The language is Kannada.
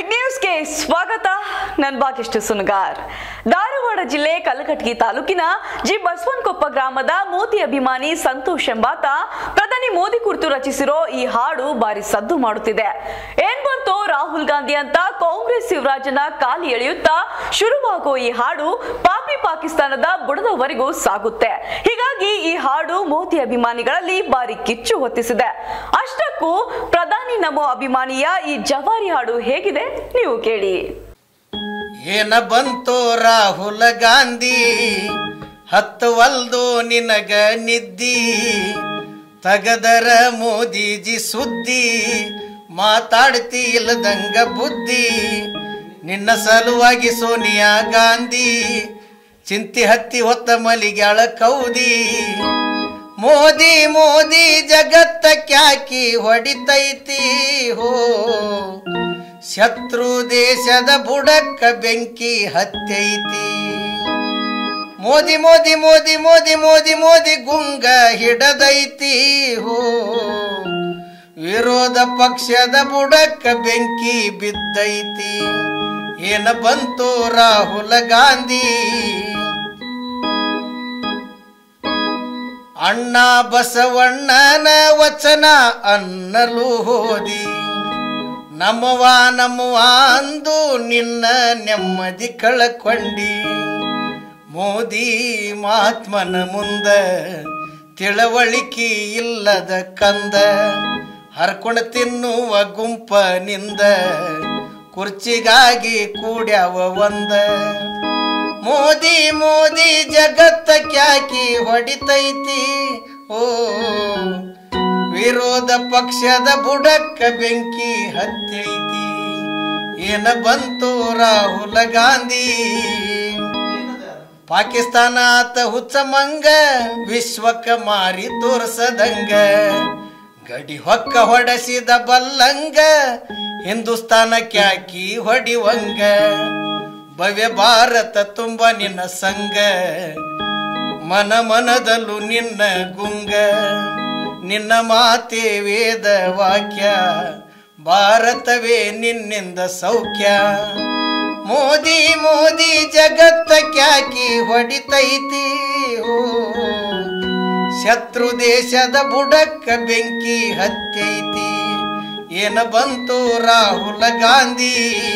ಬಿಗ್ ನ್ಯೂಸ್ಗೆ ಸ್ವಾಗತ. ನನ್ ಭಾಗ್ಯಷ್ಟು ಸುನಗಾರ್. ಧಾರವಾಡ ಜಿಲ್ಲೆ ಕಲಘಟಗಿ ತಾಲೂಕಿನ ಜಿ ಬಸವನಕೊಪ್ಪ ಗ್ರಾಮದ ಮೋದಿ ಅಭಿಮಾನಿ ಸಂತೋಷ್ ಎಂಬಾತ ಪ್ರಧಾನಿ ಮೋದಿ ಕುರಿತು ರಚಿಸಿರೋ ಈ ಹಾಡು ಬಾರಿ ಸದ್ದು ಮಾಡುತ್ತಿದೆ. ಏನ್ ಬಂತು ರಾಹುಲ್ ಗಾಂಧಿ ಅಂತ ಕಾಂಗ್ರೆಸ್ ಶಿವರಾಜನ ಕಾಲಿ ಎಳೆಯುತ್ತಾ ಶುರುವಾಗೋ ಈ ಹಾಡು ಪಾಪಿ ಪಾಕಿಸ್ತಾನದ ಬುಡದವರೆಗೂ ಸಾಗುತ್ತೆ. ಹೀಗಾಗಿ ಈ ಹಾಡು ಮೋದಿ ಅಭಿಮಾನಿಗಳಲ್ಲಿ ಬಾರಿ ಕಿಚ್ಚು ಹೊತ್ತಿಸಿದೆ. ಅಷ್ಟಕ್ಕೂ ಪ್ರಧಾನಿ ನಮೋ ಅಭಿಮಾನಿಯ ಈ ಜವಾರಿ ಹಾಡು ಹೇಗಿದೆ? ನೀವು ಕೇಳಿ. ಏನ ಬಂತು ರಾಹುಲ್ ಗಾಂಧಿ? ಹತ್ತುವಲ್ದು ನಿನಗ ನಿದ್ದಿ. ತಗದರ ಮೋದಿಜಿ ಸುದ್ದಿ. ಮಾತಾಡ್ತಿ ಇಲ್ಲದಂಗ ಬುದ್ಧಿ. ನಿನ್ನ ಸಲುವಾಗಿ ಸೋನಿಯಾ ಗಾಂಧಿ. ಚಿಂತಿ ಹತ್ತಿ ಹೊತ್ತ ಮಲಿಗ್ಯಾಳ ಕೌದಿ. ಮೋದಿ ಮೋದಿ ಜಗತ್ತ ಕ್ಯಾಕಿ ಹೊಡಿತೈತಿ ಹೋ. ಶತ್ರು ದೇಶದ ಬುಡಕ್ಕ ಬೆಂಕಿ ಹತ್ತೈತಿ. ಮೋದಿ ಮೋದಿ ಮೋದಿ ಮೋದಿ ಮೋದಿ ಮೋದಿ ಗುಂಗ ಹಿಡದೈತಿ ಹೋ. ವಿರೋಧ ಪಕ್ಷದ ಬುಡಕ್ಕ ಬೆಂಕಿ ಬಿದ್ದೈತಿ. ಏನ ಬಂತು ರಾಹುಲ್ ಗಾಂಧಿ? ಅಣ್ಣ ಬಸವಣ್ಣನ ವಚನ ಅನ್ನಲು ಹೋದಿ. ನಮ್ಮವ ನಮ್ಮವ ಅಂದು ನಿನ್ನ ನೆಮ್ಮದಿ ಕಳಕೊಂಡಿ. ಮೋದಿ ಮಹಾತ್ಮನ ಮುಂದ ತಿಳವಳಿಕೆ ಇಲ್ಲದ ಕಂದ. ಹರ್ಕೊಂಡು ತಿನ್ನುವ ಗುಂಪನಿಂದ, ಕುರ್ಚಿಗಾಗಿ ಕೂಡ್ಯಾವ ಒಂದ. ಮೋದಿ ಮೋದಿ ಜಗತ್ತ ಕ್ಯಾಕಿ ಹೊಡಿತೈತಿ. ಓ, ವಿರೋಧ ಪಕ್ಷದ ಬುಡಕ್ಕ ಬೆಂಕಿ ಹತ್ತೈತಿ. ಏನ ಬಂತು ರಾಹುಲ್ ಗಾಂಧಿ? ಪಾಕಿಸ್ತಾನ ಆತ ಹುಚ್ಚ ಮಂಗ, ವಿಶ್ವಕ್ಕ ಮಾರಿ ತೋರ್ಸದಂಗ. ಗಡಿ ಹೊಕ್ಕ ಹೊಡೆಸಿದ ಬಲ್ಲಂಗ, ಹಿಂದೂಸ್ತಾನ ಕ್ಯಾಕಿ ಹೊಡಿವಂಗ. ಭವ್ಯ ಭಾರತ ತುಂಬ ನಿನ್ನ ಸಂಗ. ಮನ ಮನದಲ್ಲೂ ನಿನ್ನ ಗುಂಗ. ನಿನ್ನ ಮಾತೆ ವೇದ ವಾಕ್ಯ. ಭಾರತವೇ ನಿನ್ನಿಂದ ಸೌಖ್ಯ. ಮೋದಿ ಮೋದಿ ಜಗತ್ತ ಕ್ಯಾಕಿ ಹೊಡಿತೈತಿ. ಶತ್ರು ದೇಶದ ಬುಡಕ್ಕ ಬೆಂಕಿ ಹತ್ತೈತಿ. ಏನ ಬಂತು ರಾಹುಲ ಗಾಂಧಿ?